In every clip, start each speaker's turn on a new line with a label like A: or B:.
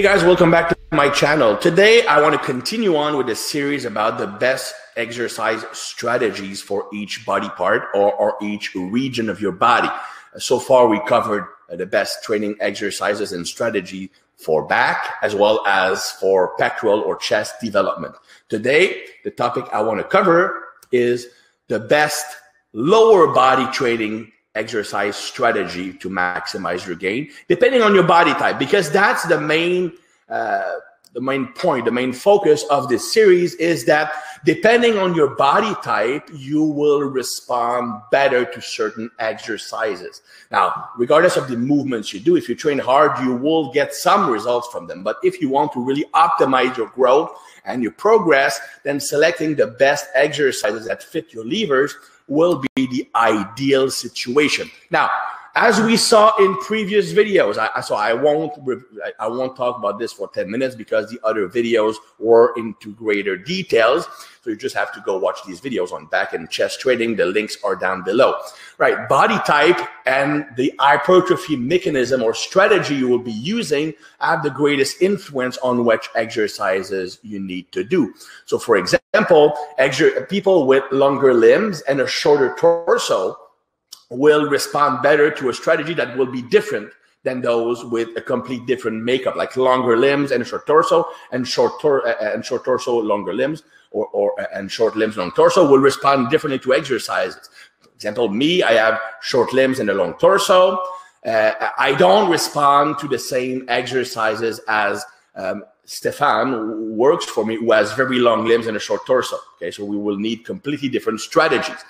A: Hey guys, welcome back to my channel. Today, I want to continue on with a series about the best exercise strategies for each body part or, or each region of your body. So far, we covered uh, the best training exercises and strategy for back as well as for pectoral or chest development. Today, the topic I want to cover is the best lower body training exercise strategy to maximize your gain, depending on your body type, because that's the main uh, the main point, the main focus of this series is that depending on your body type, you will respond better to certain exercises. Now, regardless of the movements you do, if you train hard, you will get some results from them. But if you want to really optimize your growth and your progress, then selecting the best exercises that fit your levers will be the ideal situation. Now, as we saw in previous videos, I, so I won't I won't talk about this for 10 minutes because the other videos were into greater details. So you just have to go watch these videos on back and chest training. The links are down below. Right, body type and the hypertrophy mechanism or strategy you will be using have the greatest influence on which exercises you need to do. So for example, people with longer limbs and a shorter torso will respond better to a strategy that will be different than those with a complete different makeup, like longer limbs and a short torso, and short tor- uh, uh, and short torso, longer limbs, or, or uh, and short limbs, long torso will respond differently to exercises. For example, me, I have short limbs and a long torso. Uh, I don't respond to the same exercises as um, Stefan works for me, who has very long limbs and a short torso. Okay, so we will need completely different strategies.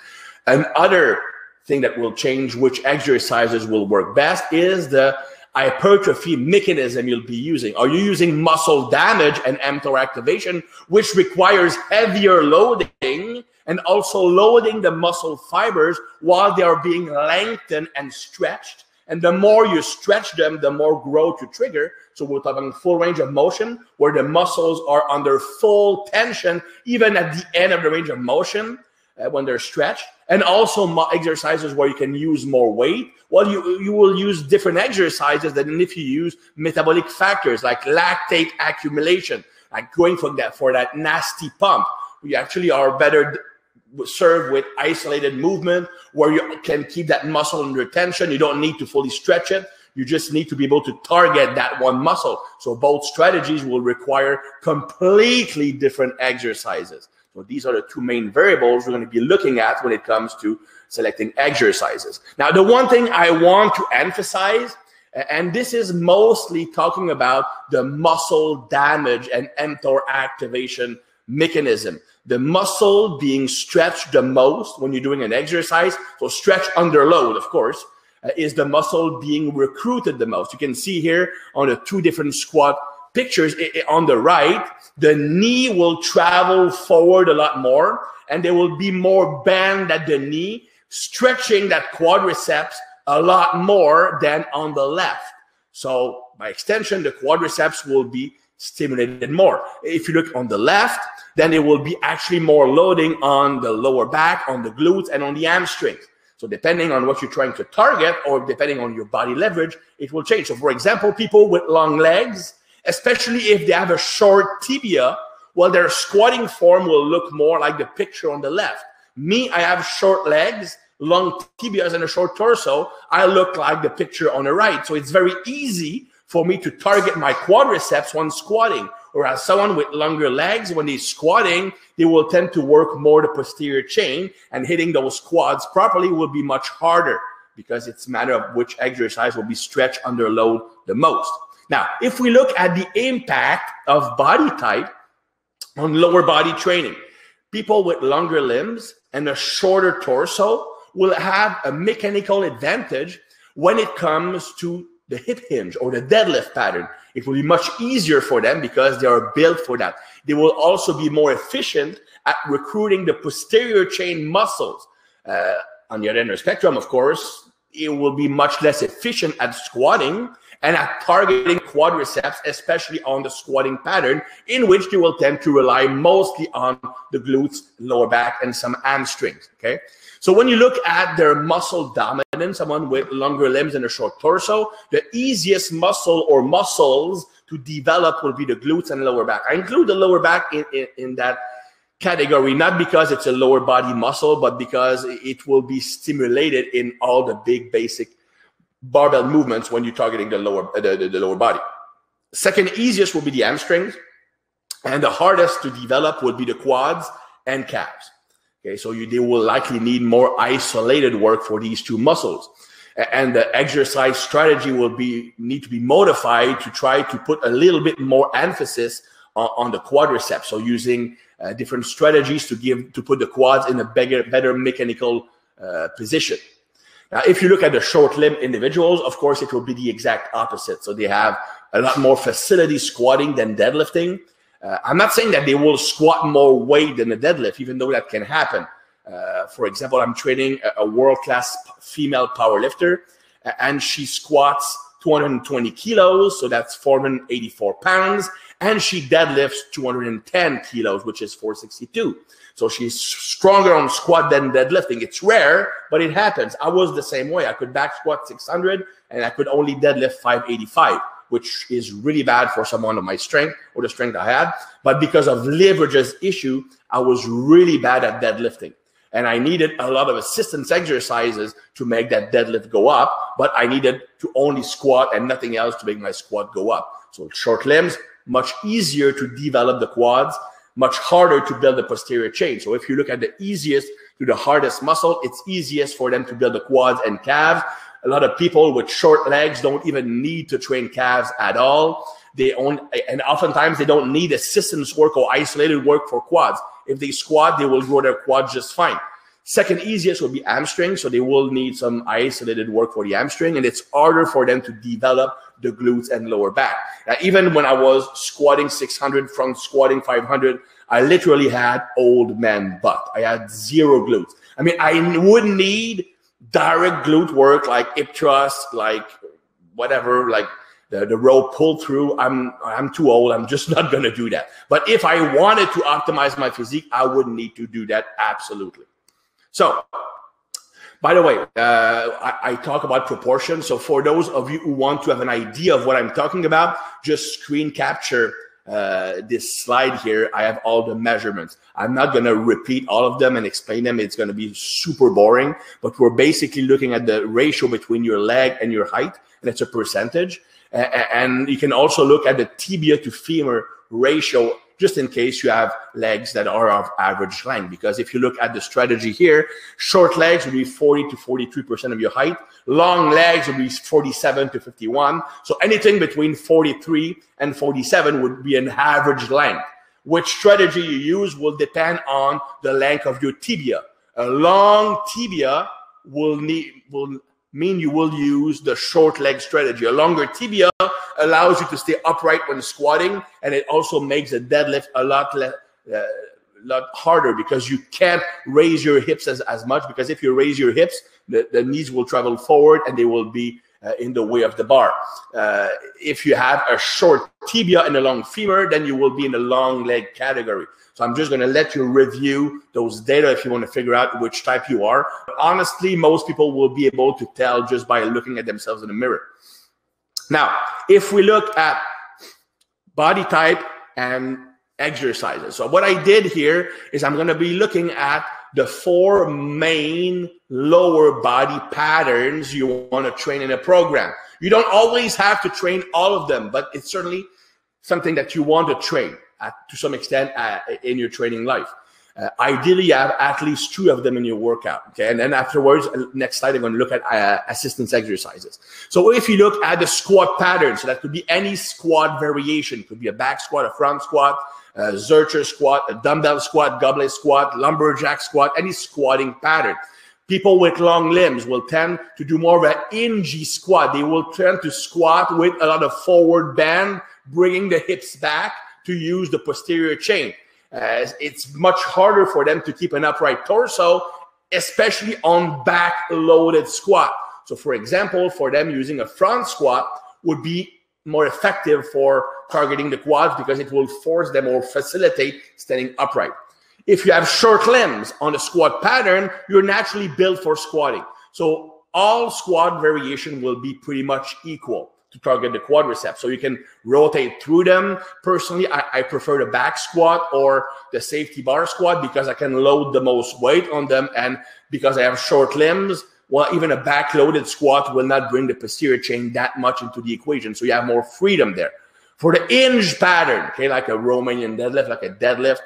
A: And other thing that will change which exercises will work best is the hypertrophy mechanism you'll be using. Are you using muscle damage and mTOR activation, which requires heavier loading and also loading the muscle fibers while they are being lengthened and stretched? And the more you stretch them, the more growth you trigger. So we're talking full range of motion where the muscles are under full tension, even at the end of the range of motion uh, when they're stretched, and also exercises where you can use more weight. Well, you you will use different exercises than if you use metabolic factors like lactate accumulation, like going for that for that nasty pump. We actually are better served with isolated movement where you can keep that muscle under tension. You don't need to fully stretch it. You just need to be able to target that one muscle. So both strategies will require completely different exercises. So these are the two main variables we're going to be looking at when it comes to selecting exercises. Now, the one thing I want to emphasize, and this is mostly talking about the muscle damage and mTOR activation mechanism. The muscle being stretched the most when you're doing an exercise, so stretch under load, of course, uh, is the muscle being recruited the most. You can see here on the two different squat pictures on the right, the knee will travel forward a lot more and there will be more bend at the knee, stretching that quadriceps a lot more than on the left. So by extension, the quadriceps will be stimulated more. If you look on the left, then it will be actually more loading on the lower back, on the glutes, and on the hamstrings. So depending on what you're trying to target or depending on your body leverage, it will change. So for example, people with long legs, especially if they have a short tibia, well, their squatting form will look more like the picture on the left. Me, I have short legs, long tibias, and a short torso. I look like the picture on the right. So it's very easy for me to target my quadriceps when squatting. Whereas someone with longer legs, when they're squatting, they will tend to work more the posterior chain and hitting those quads properly will be much harder because it's a matter of which exercise will be stretched under load the most. Now, if we look at the impact of body type on lower body training, people with longer limbs and a shorter torso will have a mechanical advantage when it comes to the hip hinge or the deadlift pattern. It will be much easier for them because they are built for that. They will also be more efficient at recruiting the posterior chain muscles. Uh, on the other end of the spectrum, of course, it will be much less efficient at squatting and at targeting quadriceps, especially on the squatting pattern, in which they will tend to rely mostly on the glutes, lower back, and some hamstrings. Okay. So when you look at their muscle dominance, someone with longer limbs and a short torso, the easiest muscle or muscles to develop will be the glutes and lower back. I include the lower back in, in, in that category, not because it's a lower body muscle, but because it will be stimulated in all the big basic barbell movements when you're targeting the lower the, the, the lower body. Second easiest will be the hamstrings, and the hardest to develop would be the quads and calves. Okay, so you they will likely need more isolated work for these two muscles, and the exercise strategy will be need to be modified to try to put a little bit more emphasis on, on the quadriceps. So using uh, different strategies to give to put the quads in a better better mechanical uh, position. Now, if you look at the short limb individuals, of course, it will be the exact opposite. So they have a lot more facility squatting than deadlifting. Uh, I'm not saying that they will squat more weight than a deadlift, even though that can happen. Uh, for example, I'm training a, a world class female powerlifter, and she squats 220 kilos, so that's 484 pounds, and she deadlifts 210 kilos, which is 462. So she's stronger on squat than deadlifting. It's rare, but it happens. I was the same way. I could back squat 600 and I could only deadlift 585, which is really bad for someone of my strength or the strength I had. But because of leverage's issue, I was really bad at deadlifting. And I needed a lot of assistance exercises to make that deadlift go up, but I needed to only squat and nothing else to make my squat go up. So short limbs, much easier to develop the quads much harder to build the posterior chain. So if you look at the easiest to the hardest muscle, it's easiest for them to build the quads and calves. A lot of people with short legs don't even need to train calves at all. They own, and oftentimes they don't need assistance work or isolated work for quads. If they squat, they will grow their quads just fine. Second easiest would be hamstring. So they will need some isolated work for the hamstring, and it's harder for them to develop the glutes and lower back. Now, even when I was squatting 600 from squatting 500, I literally had old man butt. I had zero glutes. I mean, I wouldn't need direct glute work like hip thrust, like whatever, like the, the rope pull through. I'm I'm too old. I'm just not gonna do that. But if I wanted to optimize my physique, I would need to do that absolutely. So by the way, uh, I, I, talk about proportion. So for those of you who want to have an idea of what I'm talking about, just screen capture uh, this slide here. I have all the measurements. I'm not going to repeat all of them and explain them. It's going to be super boring, but we're basically looking at the ratio between your leg and your height, and it's a percentage. And you can also look at the tibia to femur ratio just in case you have legs that are of average length. Because if you look at the strategy here, short legs would be 40 to 43% of your height. Long legs would be 47 to 51. So anything between 43 and 47 would be an average length. Which strategy you use will depend on the length of your tibia. A long tibia will need will mean you will use the short leg strategy. A longer tibia allows you to stay upright when squatting, and it also makes the deadlift a lot less. Uh, lot harder because you can't raise your hips as, as much because if you raise your hips the, the knees will travel forward and they will be uh, in the way of the bar uh, if you have a short tibia and a long femur then you will be in the long leg category so I'm just going to let you review those data if you want to figure out which type you are. But honestly, most people will be able to tell just by looking at themselves in the mirror. Now, if we look at body type and exercises. So what I did here is I'm going to be looking at the four main lower body patterns you want to train in a program. You don't always have to train all of them, but it's certainly something that you want to train at, to some extent uh, in your training life. Uh, ideally, you have at least two of them in your workout. Okay, and then afterwards, uh, next slide, I'm going to look at uh, assistance exercises. So if you look at the squat pattern, so that could be any squat variation, it could be a back squat, a front squat, a Zercher squat, a dumbbell squat, goblet squat, lumberjack squat, any squatting pattern. People with long limbs will tend to do more of an hingy squat. They will tend to squat with a lot of forward bend, bringing the hips back to use the posterior chain. As it's much harder for them to keep an upright torso, especially on back loaded squat. So, for example, for them using a front squat would be more effective for targeting the quads because it will force them or facilitate standing upright. If you have short limbs on the squat pattern, you're naturally built for squatting. So all squat variation will be pretty much equal. To target the quadriceps. So you can rotate through them. Personally, I, I, prefer the back squat or the safety bar squat because I can load the most weight on them. And because I have short limbs, well, even a back loaded squat will not bring the posterior chain that much into the equation. So you have more freedom there. For the hinge pattern, okay, like a Romanian deadlift, like a deadlift,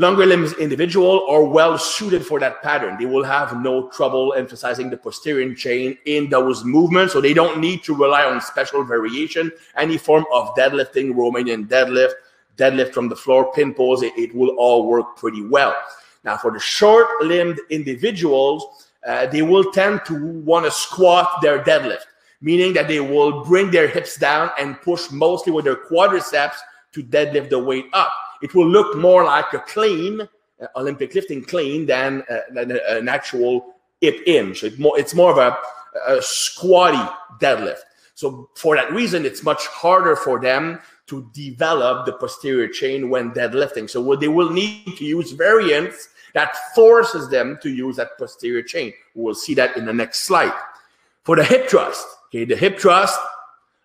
A: Longer limbs individual are well suited for that pattern. They will have no trouble emphasizing the posterior chain in those movements, so they don't need to rely on special variation. Any form of deadlifting, Romanian deadlift, deadlift from the floor, pin pulls, it, it will all work pretty well. Now, for the short-limbed individuals, uh, they will tend to want to squat their deadlift, meaning that they will bring their hips down and push mostly with their quadriceps to deadlift the weight up it will look more like a clean uh, Olympic lifting clean than, uh, than an actual hip hinge. It more, it's more of a, a squatty deadlift. So for that reason, it's much harder for them to develop the posterior chain when deadlifting. So they will need to use variants that forces them to use that posterior chain. We'll see that in the next slide. For the hip thrust, okay, the hip thrust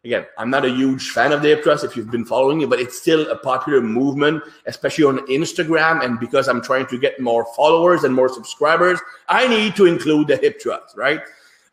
A: again, I'm not a huge fan of the hip if you've been following me, but it's still a popular movement, especially on Instagram. And because I'm trying to get more followers and more subscribers, I need to include the hip thrust, right?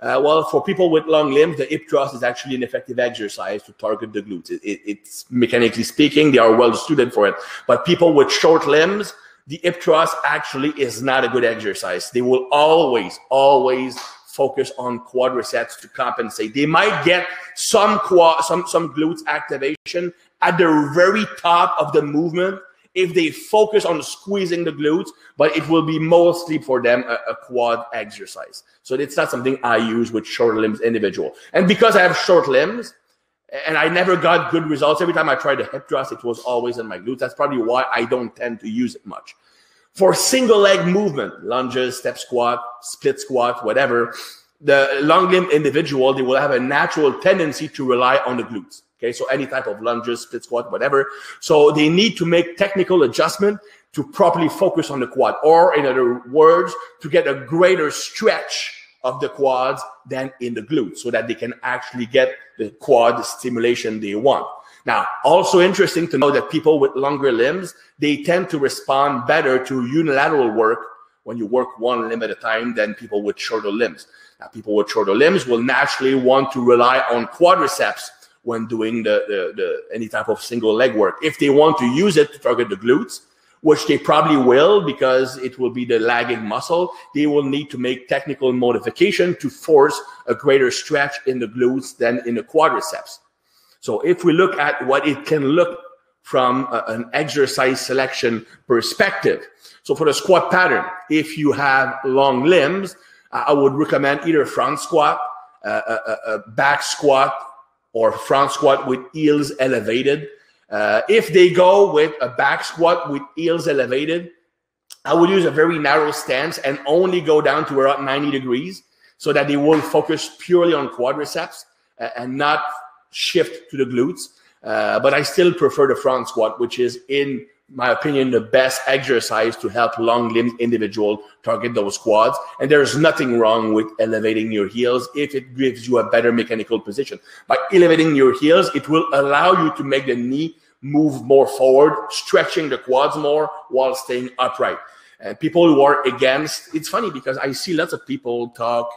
A: Uh, well, for people with long limbs, the hip thrust is actually an effective exercise to target the glutes. It, it, it's mechanically speaking, they are well suited for it. But people with short limbs, the hip thrust actually is not a good exercise. They will always, always focus on quadriceps to compensate. They might get some quad, some some glutes activation at the very top of the movement if they focus on squeezing the glutes, but it will be mostly for them a, a, quad exercise. So it's not something I use with short limbs individual. And because I have short limbs, and I never got good results every time I tried the hip thrust, it was always in my glutes. That's probably why I don't tend to use it much. For single leg movement, lunges, step squat, split squat, whatever, the long limb individual, they will have a natural tendency to rely on the glutes. Okay, so any type of lunges, split squat, whatever. So they need to make technical adjustment to properly focus on the quad, or in other words, to get a greater stretch of the quads than in the glutes, so that they can actually get the quad stimulation they want. Now, also interesting to know that people with longer limbs, they tend to respond better to unilateral work when you work one limb at a time than people with shorter limbs. Now, people with shorter limbs will naturally want to rely on quadriceps when doing the, the, the any type of single leg work. If they want to use it to target the glutes, which they probably will because it will be the lagging muscle, they will need to make technical modification to force a greater stretch in the glutes than in the quadriceps. So if we look at what it can look from a, an exercise selection perspective. So for the squat pattern, if you have long limbs, I would recommend either front squat, uh, a, a, back squat, or front squat with heels elevated. Uh, if they go with a back squat with heels elevated, I would use a very narrow stance and only go down to around 90 degrees so that they will focus purely on quadriceps uh, and not shift to the glutes. Uh, but I still prefer the front squat, which is, in my opinion, the best exercise to help long limbed individual target those quads. And there's nothing wrong with elevating your heels if it gives you a better mechanical position. By elevating your heels, it will allow you to make the knee move more forward, stretching the quads more while staying upright. And people who are against, it's funny because I see lots of people talk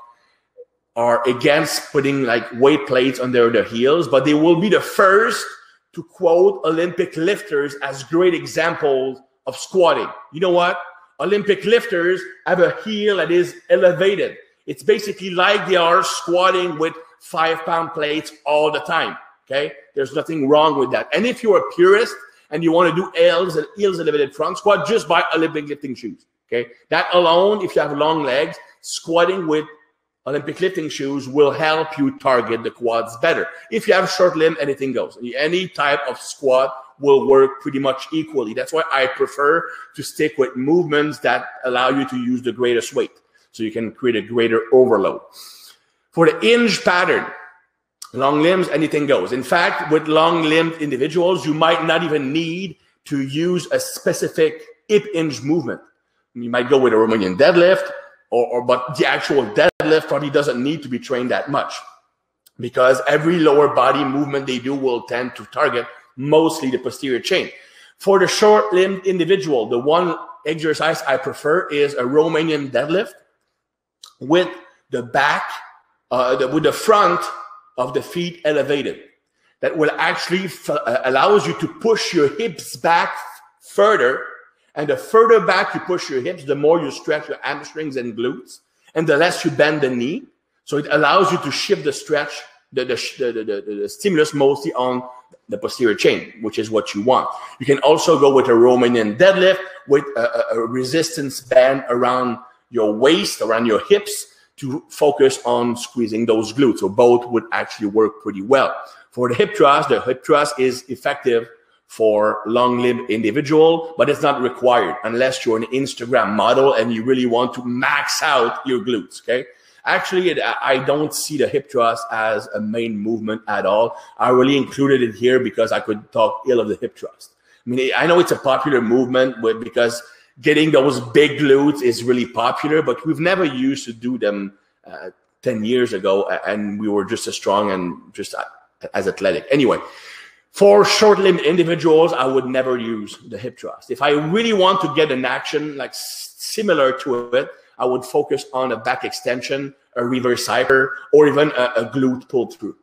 A: are against putting like weight plates under their heels, but they will be the first to quote Olympic lifters as great examples of squatting. You know what? Olympic lifters have a heel that is elevated. It's basically like they are squatting with five pound plates all the time. Okay. There's nothing wrong with that. And if you're a purist and you want to do L's and heels elevated front squat, just buy Olympic lifting shoes. Okay. That alone, if you have long legs, squatting with Olympic lifting shoes will help you target the quads better. If you have short limb, anything goes. Any type of squat will work pretty much equally. That's why I prefer to stick with movements that allow you to use the greatest weight. So you can create a greater overload. For the hinge pattern, long limbs, anything goes. In fact, with long limbed individuals, you might not even need to use a specific hip hinge movement. You might go with a Romanian deadlift, or, or but the actual deadlift probably doesn't need to be trained that much. because every lower body movement they do will tend to target mostly the posterior chain. For the short limbed individual, the one exercise I prefer is a Romanian deadlift with the back, uh, the, with the front of the feet elevated. That will actually f- uh, allows you to push your hips back further. And the further back you push your hips, the more you stretch your hamstrings and glutes, and the less you bend the knee. So it allows you to shift the stretch, the, the, the, the, stimulus mostly on the posterior chain, which is what you want. You can also go with a Romanian deadlift with a, a resistance band around your waist, around your hips to focus on squeezing those glutes. So both would actually work pretty well. For the hip thrust, the hip thrust is effective for long limbed individual, but it's not required unless you're an Instagram model and you really want to max out your glutes. Okay. Actually, it, I don't see the hip thrust as a main movement at all. I really included it here because I could talk ill of the hip thrust. I mean, I know it's a popular movement because getting those big glutes is really popular, but we've never used to do them uh, 10 years ago and we were just as strong and just as athletic. Anyway, for short limbed individuals, I would never use the hip thrust. If I really want to get an action like similar to it, I would focus on a back extension, a reverse hyper, or even a, a glute pull through.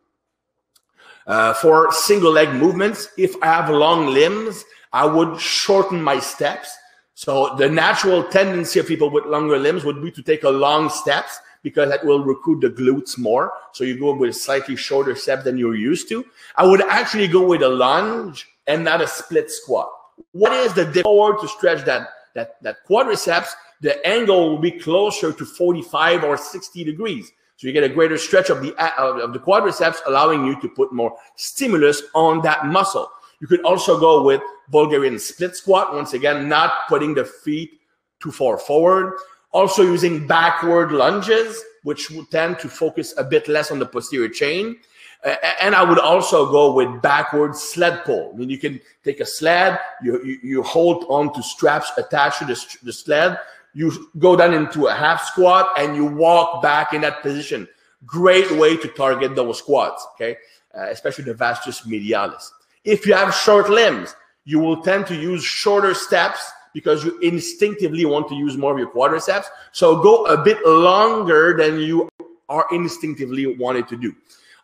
A: Uh, for single leg movements, if I have long limbs, I would shorten my steps. So the natural tendency of people with longer limbs would be to take a long steps because that will recruit the glutes more. So you go with a slightly shorter step than you're used to. I would actually go with a lunge and not a split squat. What is the forward to stretch that that that quadriceps? the angle will be closer to 45 or 60 degrees. So you get a greater stretch of the, of the quadriceps, allowing you to put more stimulus on that muscle. You could also go with Bulgarian split squat. Once again, not putting the feet too far forward. Also using backward lunges, which would tend to focus a bit less on the posterior chain. Uh, and I would also go with backward sled pull. I mean, you can take a sled, you, you, you hold on to straps attached to the, the sled, you go down into a half squat and you walk back in that position. Great way to target those squats, okay? Uh, especially the vastus medialis. If you have short limbs, you will tend to use shorter steps because you instinctively want to use more of your quadriceps. So go a bit longer than you are instinctively wanted to do.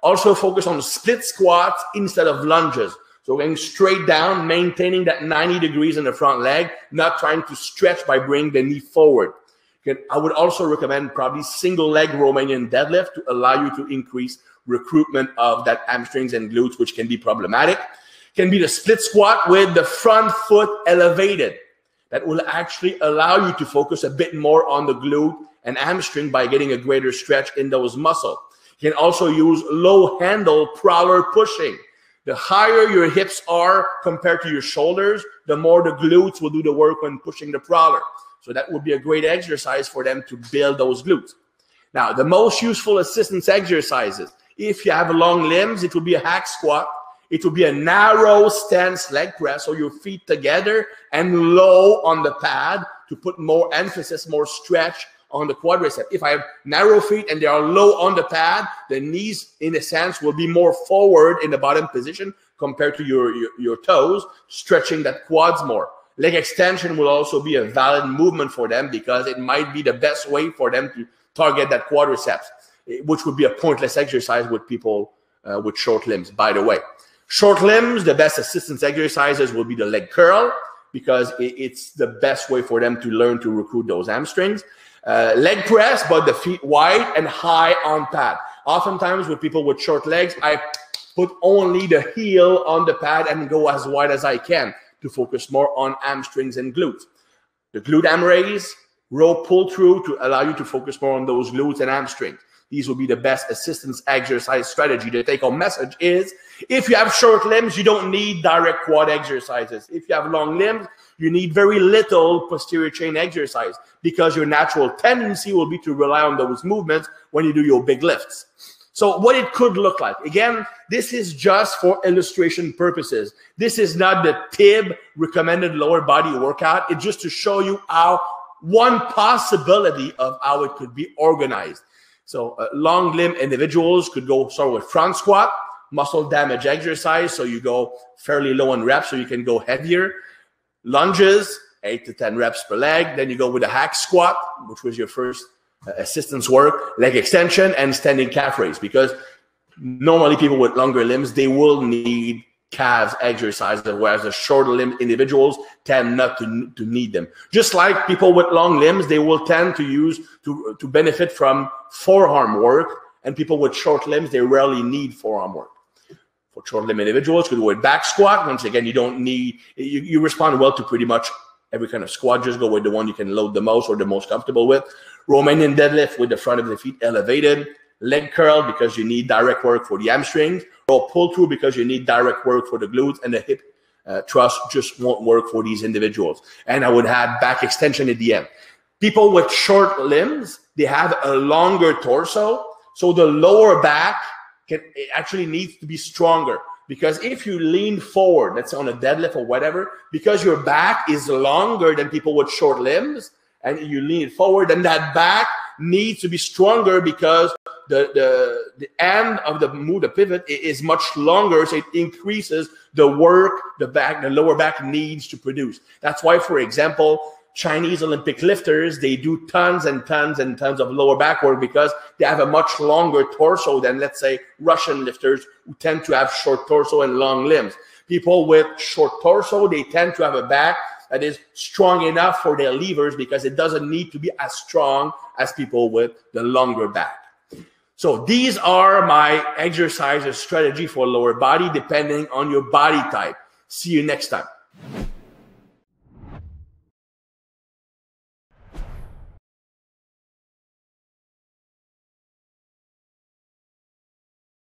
A: Also focus on split squats instead of lunges. So going straight down, maintaining that 90 degrees in the front leg, not trying to stretch by bringing the knee forward. I would also recommend probably single leg Romanian deadlift to allow you to increase recruitment of that hamstrings and glutes, which can be problematic. Can be the split squat with the front foot elevated. That will actually allow you to focus a bit more on the glute and hamstring by getting a greater stretch in those muscles. You can also use low handle prowler pushing the higher your hips are compared to your shoulders, the more the glutes will do the work when pushing the prowler. So that would be a great exercise for them to build those glutes. Now, the most useful assistance exercises, if you have long limbs, it will be a hack squat. It will be a narrow stance leg press, so your feet together and low on the pad to put more emphasis, more stretch on the quadricep. If I have narrow feet and they are low on the pad, the knees, in a sense, will be more forward in the bottom position compared to your, your, your toes, stretching that quads more. Leg extension will also be a valid movement for them because it might be the best way for them to target that quadriceps, which would be a pointless exercise with people uh, with short limbs, by the way. Short limbs, the best assistance exercises will be the leg curl because it's the best way for them to learn to recruit those hamstrings. Uh, leg press, but the feet wide and high on pad. Oftentimes with people with short legs, I put only the heel on the pad and go as wide as I can to focus more on hamstrings and glutes. The glute ham raise, rope pull through to allow you to focus more on those glutes and hamstrings. These will be the best assistance exercise strategy. The take home message is if you have short limbs, you don't need direct quad exercises. If you have long limbs, you need very little posterior chain exercise because your natural tendency will be to rely on those movements when you do your big lifts. So what it could look like. Again, this is just for illustration purposes. This is not the Thib recommended lower body workout. It's just to show you how one possibility of how it could be organized. So uh, long limb individuals could go start with front squat, muscle damage exercise. So you go fairly low in reps, so you can go heavier. Lunges, eight to 10 reps per leg. Then you go with a hack squat, which was your first uh, assistance work, leg extension, and standing calf raise. Because normally people with longer limbs, they will need calves exercises, whereas the shorter limb individuals tend not to, to need them. Just like people with long limbs, they will tend to use to, to benefit from forearm work, and people with short limbs, they rarely need forearm work. For short limb individuals, you could do a back squat. Once again, you don't need you, you respond well to pretty much every kind of squat. Just go with the one you can load the most or the most comfortable with. Romanian deadlift with the front of the feet elevated. Leg curl because you need direct work for the hamstrings. Or pull through because you need direct work for the glutes and the hip uh, thrust just won't work for these individuals. And I would have back extension at the end. People with short limbs, they have a longer torso. So the lower back can actually needs to be stronger because if you lean forward, let's say on a deadlift or whatever, because your back is longer than people with short limbs, and you lean forward, then that back needs to be stronger because the the the end of the move, the pivot is much longer, so it increases the work the back, the lower back needs to produce. That's why, for example, Chinese Olympic lifters, they do tons and tons and tons of lower back work because they have a much longer torso than, let's say, Russian lifters who tend to have short torso and long limbs. People with short torso, they tend to have a back that is strong enough for their levers because it doesn't need to be as strong as people with the longer back. So these are my exercises strategy for lower body depending on your body type. See you next time.